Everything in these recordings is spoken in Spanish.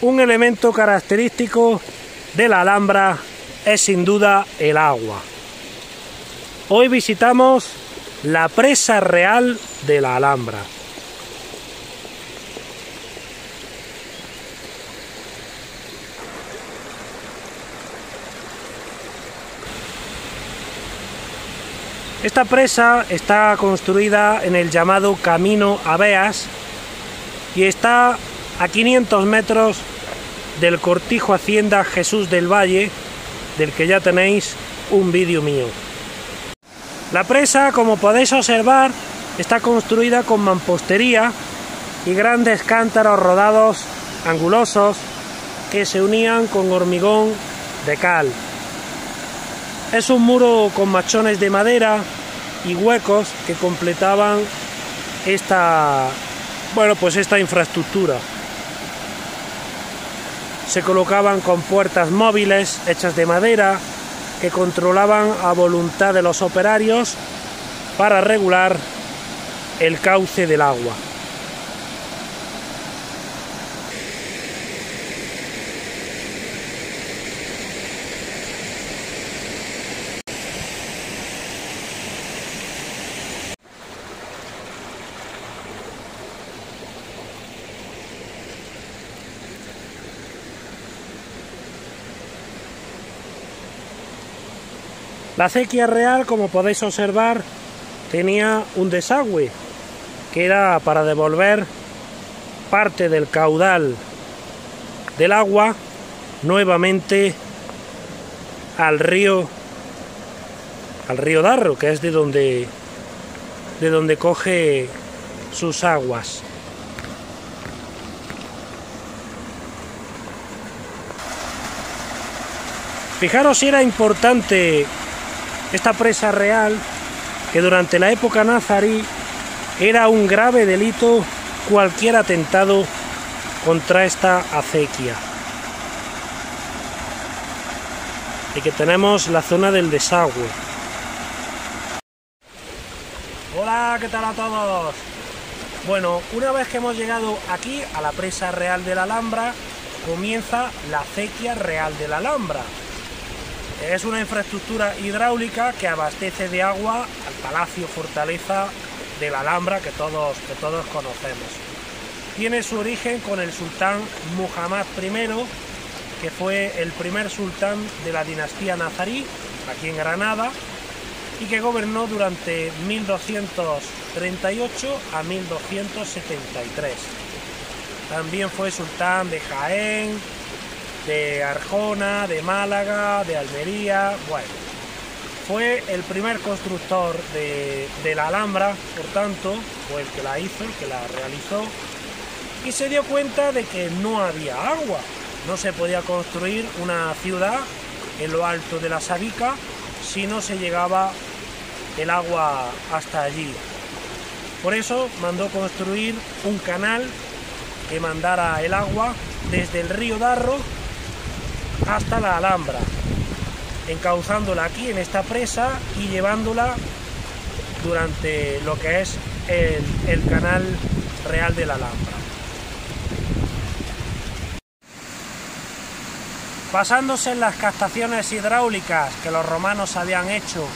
Un elemento característico de la Alhambra es sin duda el agua. Hoy visitamos la presa real de la Alhambra. Esta presa está construida en el llamado Camino Aveas y está a 500 metros del cortijo Hacienda Jesús del Valle, del que ya tenéis un vídeo mío. La presa, como podéis observar, está construida con mampostería y grandes cántaros rodados angulosos que se unían con hormigón de cal. Es un muro con machones de madera y huecos que completaban esta bueno, pues esta infraestructura. Se colocaban con puertas móviles hechas de madera que controlaban a voluntad de los operarios para regular el cauce del agua. La acequia real, como podéis observar, tenía un desagüe que era para devolver parte del caudal del agua nuevamente al río al río Darro, que es de donde de donde coge sus aguas. Fijaros si era importante esta presa real, que durante la época nazarí era un grave delito cualquier atentado contra esta acequia. Y que tenemos la zona del desagüe. Hola, ¿qué tal a todos? Bueno, una vez que hemos llegado aquí a la presa real de la Alhambra, comienza la acequia real de la Alhambra, es una infraestructura hidráulica que abastece de agua al Palacio Fortaleza de la Alhambra que todos, que todos conocemos. Tiene su origen con el sultán Muhammad I, que fue el primer sultán de la dinastía nazarí, aquí en Granada, y que gobernó durante 1238 a 1273. También fue sultán de Jaén, de Arjona, de Málaga, de Almería, bueno. Fue el primer constructor de, la Alhambra, por tanto, fue el que la hizo, el que la realizó, y se dio cuenta de que no había agua, no se podía construir una ciudad en lo alto de la Sabica si no se llegaba el agua hasta allí. Por eso mandó construir un canal que mandara el agua desde el río Darro hasta la Alhambra, encauzándola aquí en esta presa y llevándola durante lo que es el, canal real de la Alhambra. Basándose en las captaciones hidráulicas que los romanos habían hecho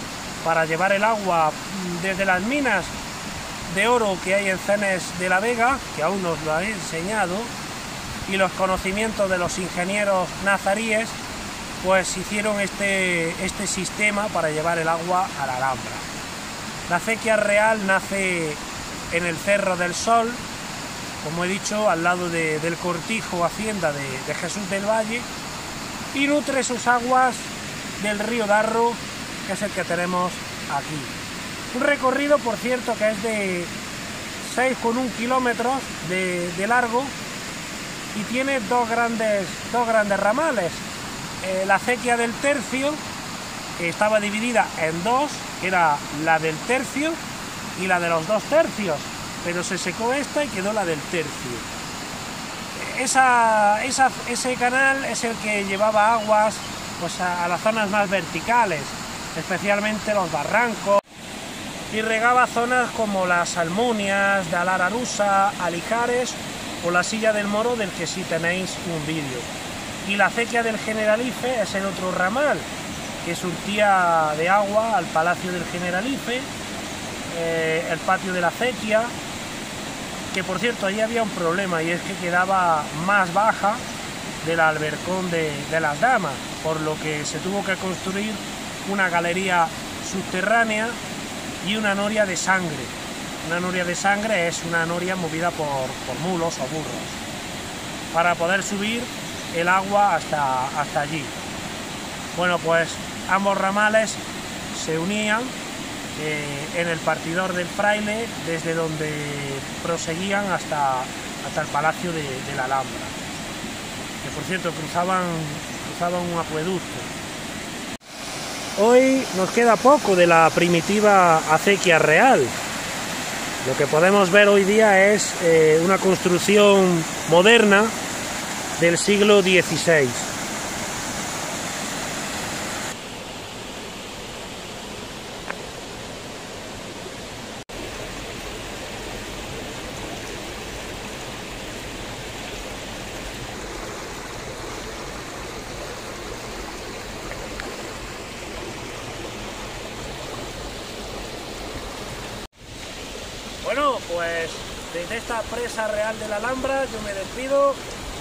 para llevar el agua desde las minas de oro que hay en Cenes de la Vega, que aún nos lo he enseñado, y los conocimientos de los ingenieros nazaríes, pues hicieron este, este sistema para llevar el agua a la Alhambra. La acequia real nace en el Cerro del Sol, como he dicho, al lado del cortijo hacienda de, de Jesús del Valle, y nutre sus aguas del río Darro, que es el que tenemos aquí. Un recorrido, por cierto, que es de 6,1 kilómetros de, de largo y tiene dos grandes, dos grandes ramales. Eh, la acequia del tercio, que estaba dividida en dos, era la del tercio y la de los dos tercios, pero se secó esta y quedó la del tercio. Esa, ese canal es el que llevaba aguas pues, a, las zonas más verticales, especialmente los barrancos, y regaba zonas como las Almunias, de Alararusa, Alijares o la silla del moro del que sí tenéis un vídeo. Y la acequia del Generalife es el otro ramal que surtía de agua al Palacio del Generalife, eh, el patio de la acequia, que por cierto ahí había un problema y es que quedaba más baja del albercón de, de las damas, por lo que se tuvo que construir una galería subterránea y una noria de sangre. Una noria de sangre es una noria movida por, por mulos o burros para poder subir el agua hasta, hasta allí. Bueno, pues ambos ramales se unían eh, en el partidor del fraile desde donde proseguían hasta, hasta el palacio de, de la Alhambra, que por cierto cruzaban, cruzaban un acueducto. Hoy nos queda poco de la primitiva acequia real. Lo que podemos ver hoy día es eh, una construcción moderna del siglo XVI. Bueno, pues desde esta presa real de la Alhambra yo me despido,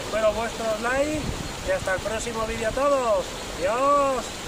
espero vuestros likes y hasta el próximo vídeo a todos. ¡Adiós!